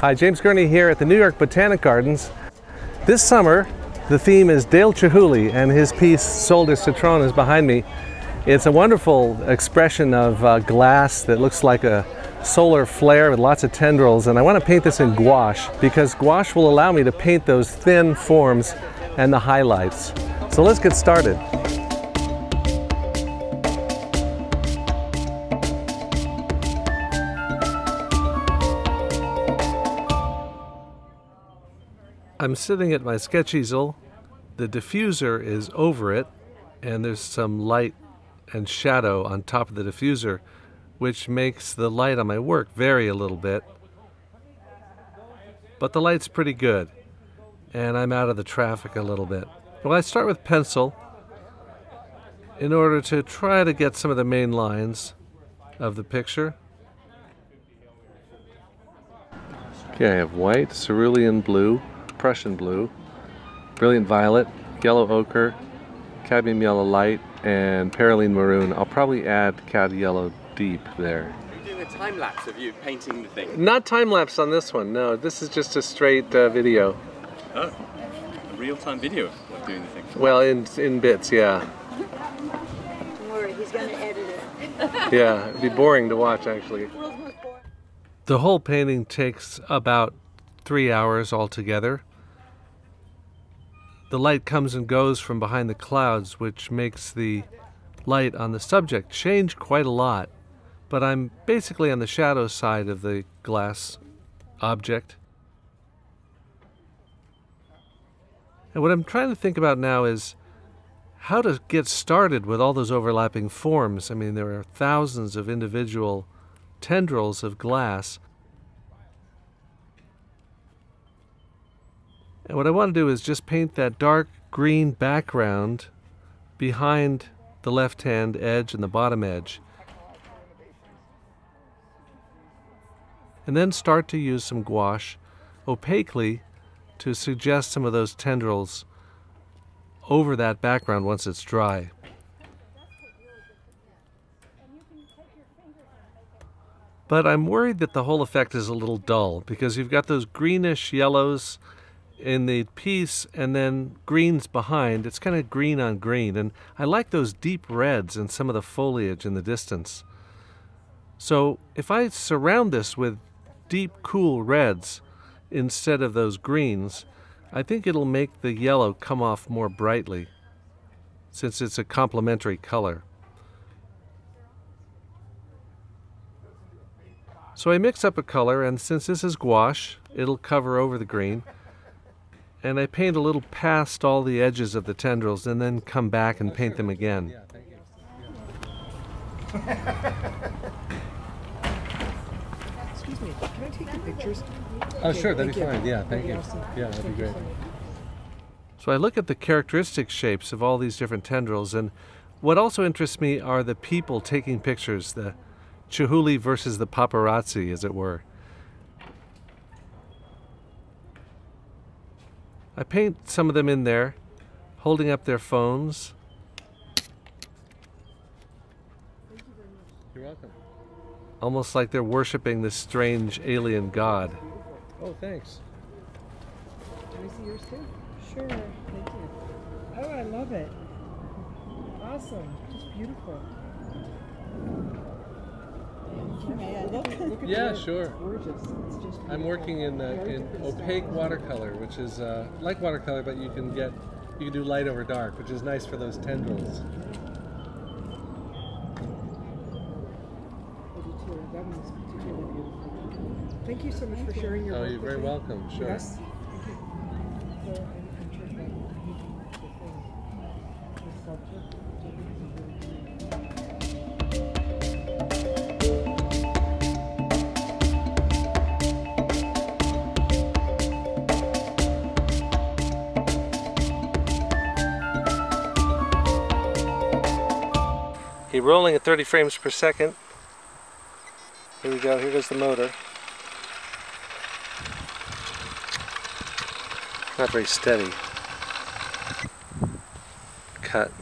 Hi, James Gurney here at the New York Botanic Gardens. This summer, the theme is Dale Chihuly, and his piece Sol de Citron is behind me. It's a wonderful expression of uh, glass that looks like a solar flare with lots of tendrils, and I want to paint this in gouache because gouache will allow me to paint those thin forms and the highlights. So let's get started. I'm sitting at my sketch easel. The diffuser is over it, and there's some light and shadow on top of the diffuser, which makes the light on my work vary a little bit. But the light's pretty good, and I'm out of the traffic a little bit. Well, I start with pencil in order to try to get some of the main lines of the picture. Okay, I have white, cerulean blue, Prussian blue, brilliant violet, yellow ochre, cadmium yellow light, and perylene maroon. I'll probably add cad yellow deep there. Are you doing a time lapse of you painting the thing? Not time lapse on this one, no. This is just a straight uh, video. Oh, a real time video of doing the thing. Well, in, in bits, yeah. Don't worry, he's going to edit it. Yeah, it'd be boring to watch actually. World's most boring. The whole painting takes about three hours altogether. The light comes and goes from behind the clouds, which makes the light on the subject change quite a lot. But I'm basically on the shadow side of the glass object. And what I'm trying to think about now is how to get started with all those overlapping forms. I mean, there are thousands of individual tendrils of glass. And what I want to do is just paint that dark green background behind the left hand edge and the bottom edge. And then start to use some gouache opaquely to suggest some of those tendrils over that background once it's dry. But I'm worried that the whole effect is a little dull because you've got those greenish yellows in the piece and then greens behind. It's kind of green on green. And I like those deep reds in some of the foliage in the distance. So if I surround this with deep, cool reds instead of those greens, I think it'll make the yellow come off more brightly since it's a complementary color. So I mix up a color, and since this is gouache, it'll cover over the green. And I paint a little past all the edges of the tendrils and then come back and paint them again. Excuse me, can I take your pictures? Oh, Okay, sure, that'd be you. fine. Yeah, thank you. Awesome. Yeah, that'd be great. so. So I look at the characteristic shapes of all these different tendrils, and what also interests me are the people taking pictures, the Chihuly versus the paparazzi, as it were. I paint some of them in there, holding up their phones. Thank You're welcome. Almost like they're worshiping this strange alien god. Oh, thanks. Can I see yours too? Sure, thank you. Oh, I love it. Awesome, just beautiful. May I look? Look at Yeah, sure. It's gorgeous. It's just I'm working in uh, in opaque watercolor, which is uh, like watercolor, but you can get you can do light over dark, which is nice for those tendrils. I do too. That one's particularly beautiful. Thank you so much for sharing your Oh, you're very welcome. Sure. Yes. He rolling at 30 frames per second. Here we go. Here goes the motor. Not very steady. Cut.